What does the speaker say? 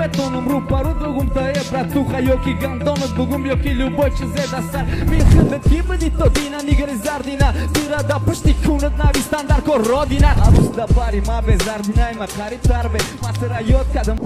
betonum ro'parudugim taya туха ёки гандонат бугум ёки любой чизе дастар мехрдат ки буди то дина нигаризардина бирада пушти кунат навистан дар кор родина. Авус да бари ма безардинайма қарибтар бе масира ёд кадам